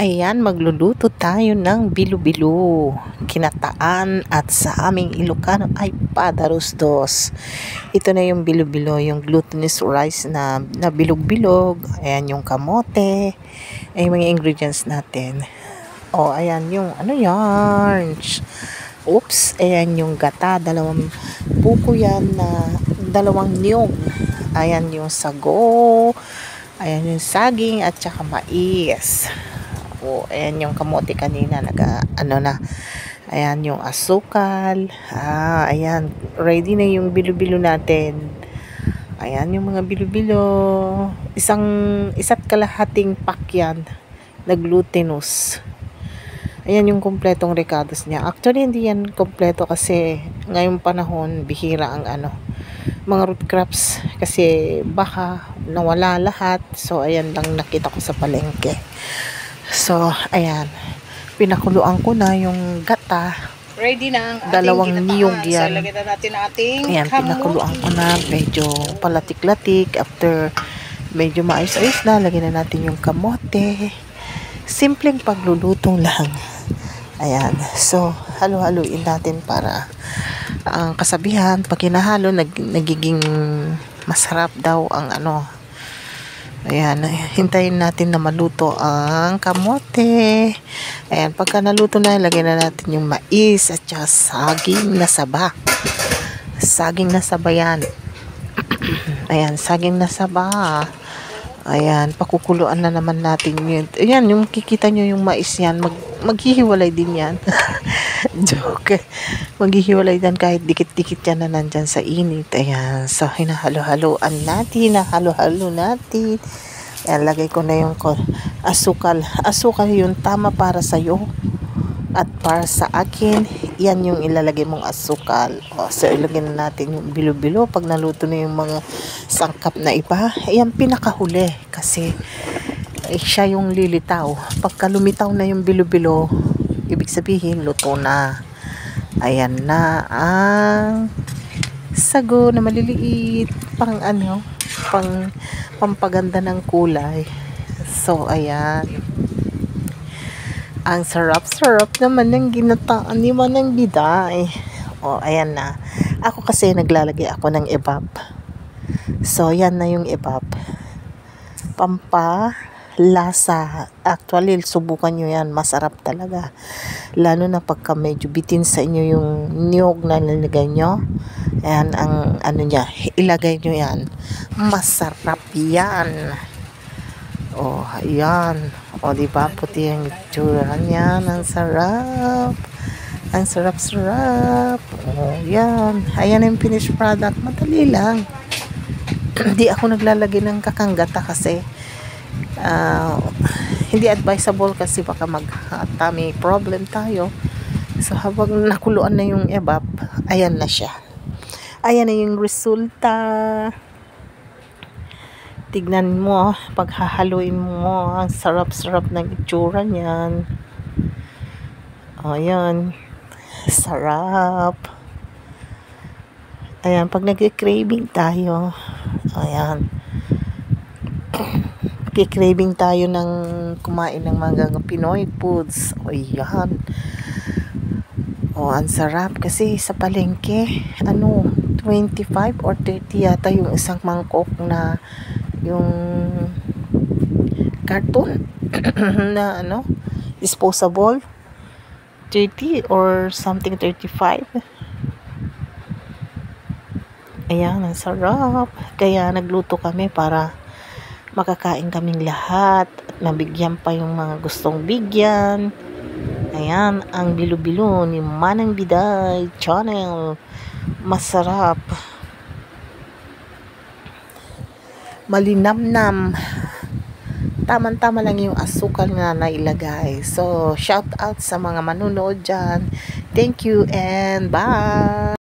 Ayan, magluluto tayo ng bilo-bilo, kinataan at sa aming Ilocano ay padaros dos. Ito na yung bilo-bilo, yung glutinous rice na, na bilog-bilog. Ayan yung kamote. Ay mga ingredients natin. O, ayan yung ano yan. Oops, ayan yung gata. Dalawang buko yan na dalawang niyog. Ayan yung sago. Yung saging at saka mais po. Ayan yung kamote kanina. Naga, ano na. Ayan yung asukal. Ah, ayan. Ready na yung bilo-bilo natin. Ayan yung mga bilo-bilo. Isang, isa't kalahating pack yan. Na glutinous. Ayan yung kompletong recados niya. Actually, hindi yan kompleto kasi ngayong panahon, bihira ang ano, mga root crops kasi baka nawala lahat. So, ayan lang nakita ko sa palengke. So, ayan. Pinakuluan ko na yung gata. Ready na ang Dalawang niyog yan. So, lagyan na natin ating Ayan, pinakuluan ko na. Medyo palatik-latik. After medyo maayos-ayos na, lagyan na natin yung kamote. Simpleng paglulutong lang. Ayan. So, halo-haluin natin para ang kasabihan, pag hinahalo, nag, nagiging masarap daw ang ano, Ayan, hintayin natin na maluto ang kamote. Ayan, pagka naluto na, lagyan na natin yung mais at saka saging na saba. Saging na saba yan. Ayan, saging na saba. Ayan, pakukuluan na naman natin yun. Ayan, yung kikita nyo yung mais yan, mag, maghihiwalay din yan. Joke. Maghihiwalay din kahit dikit-dikit yan na nandyan sa init. Ayan. So, hinahalo-haloan natin. Nahalo-halo natin. Ayan, lagay ko na yung asukal. Asukal yung tama para sa'yo. At para sa akin, yan yung ilalagay mong asukal. O, so, ilagay na natin yung bilo-bilo. Pag naluto na yung mga sangkap na iba, ayan, pinakahuli. Kasi, eh, siya yung lilitaw. Pagka lumitaw na yung bilo-bilo, ibig sabihin luto na. Ayan na ang sago na maliliit. Pang ano? Pang pampaganda ng kulay. So ayan. Ang sarap sarap naman ng ginataan ni Manang Biday. O ayan na. Ako kasi naglalagay ako ng ebab. So yan na yung ebab. Pampa lasa. Actually, subukan nyo yan. Masarap talaga. Lalo na pagka medyo bitin sa inyo yung niyog na nilagay nyo. Ayan, ang ano niya, ilagay nyo yan. Masarap yan. Oh, ayan. O, di ba Puti ang itsura niyan. Ang sarap. Ang sarap-sarap. Oh, yan. Ayan yung finished product. Madali lang. Hindi ako naglalagay ng kakanggata kasi uh, hindi advisable kasi baka mag tummy problem tayo. So habang nakuluan na yung ebab ayan na siya. Ayan na yung resulta. Tignan mo paghahaluin mo. Ang sarap sarap ng itsura niyan. Ayan. Sarap. Ayan pag nag-craving tayo ayan nagki-craving tayo ng kumain ng mga Pinoy foods. O yan. O, ang sarap kasi sa palengke, ano, 25 or 30 yata yung isang mangkok na yung carton na ano, disposable. 30 or something 35. Ayan, ang sarap. Kaya nagluto kami para makakain kaming lahat at nabigyan pa yung mga gustong bigyan. Ayan ang bilo-bilo ni Manang Biday channel. Masarap. Malinamnam. Tamang-tama lang yung asukal na nailagay so shout out sa mga manunood dyan. Thank you and bye